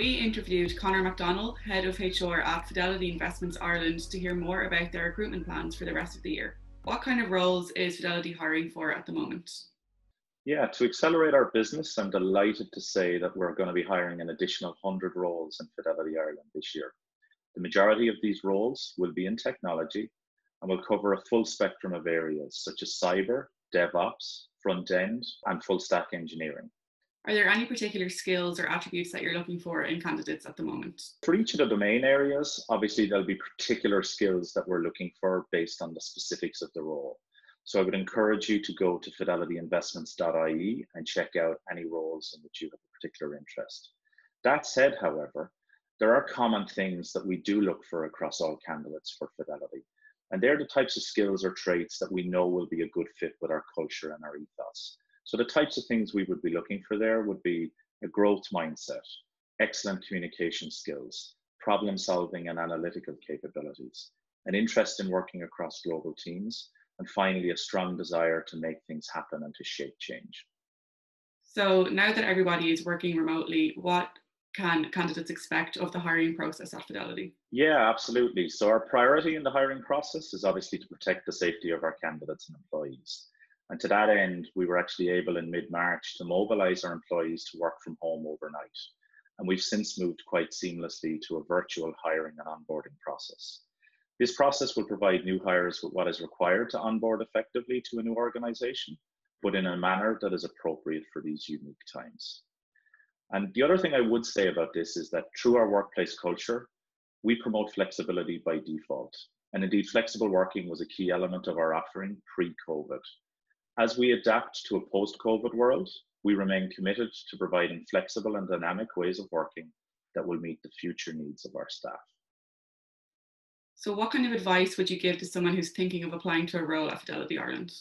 We interviewed Conor McDonnell, Head of HR at Fidelity Investments Ireland, to hear more about their recruitment plans for the rest of the year. What kind of roles is Fidelity hiring for at the moment? Yeah, to accelerate our business, I'm delighted to say that we're going to be hiring an additional 100 roles in Fidelity Ireland this year. The majority of these roles will be in technology and will cover a full spectrum of areas such as cyber, DevOps, front end, and full stack engineering. Are there any particular skills or attributes that you're looking for in candidates at the moment? For each of the domain areas, obviously there'll be particular skills that we're looking for based on the specifics of the role. So I would encourage you to go to fidelityinvestments.ie and check out any roles in which you have a particular interest. That said, however, there are common things that we do look for across all candidates for Fidelity. And they're the types of skills or traits that we know will be a good fit with our culture and our ethos. So the types of things we would be looking for there would be a growth mindset, excellent communication skills, problem solving and analytical capabilities, an interest in working across global teams, and finally, a strong desire to make things happen and to shape change. So now that everybody is working remotely, what can candidates expect of the hiring process at Fidelity? Yeah, absolutely. So our priority in the hiring process is obviously to protect the safety of our candidates and employees. And to that end, we were actually able in mid March to mobilize our employees to work from home overnight. And we've since moved quite seamlessly to a virtual hiring and onboarding process. This process will provide new hires with what is required to onboard effectively to a new organization, but in a manner that is appropriate for these unique times. And the other thing I would say about this is that through our workplace culture, we promote flexibility by default. And indeed, flexible working was a key element of our offering pre COVID. As we adapt to a post COVID world, we remain committed to providing flexible and dynamic ways of working that will meet the future needs of our staff. So, what kind of advice would you give to someone who's thinking of applying to a role at Fidelity Ireland?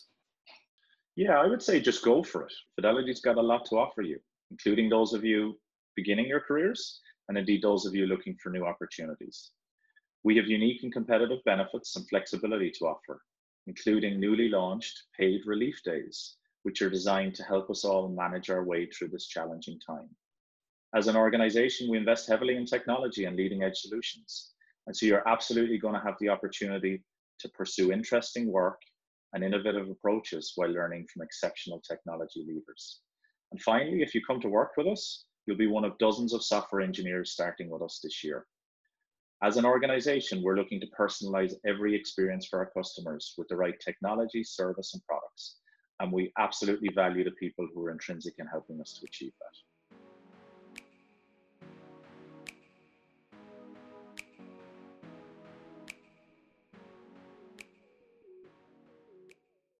Yeah, I would say just go for it. Fidelity's got a lot to offer you, including those of you beginning your careers and indeed those of you looking for new opportunities. We have unique and competitive benefits and flexibility to offer, including newly launched paid relief days, which are designed to help us all manage our way through this challenging time. As an organization, we invest heavily in technology and leading edge solutions. And so you're absolutely going to have the opportunity to pursue interesting work and innovative approaches while learning from exceptional technology leaders. And finally, if you come to work with us, you'll be one of dozens of software engineers starting with us this year. As an organization, we're looking to personalize every experience for our customers with the right technology, service, and products. And we absolutely value the people who are intrinsic in helping us to achieve that.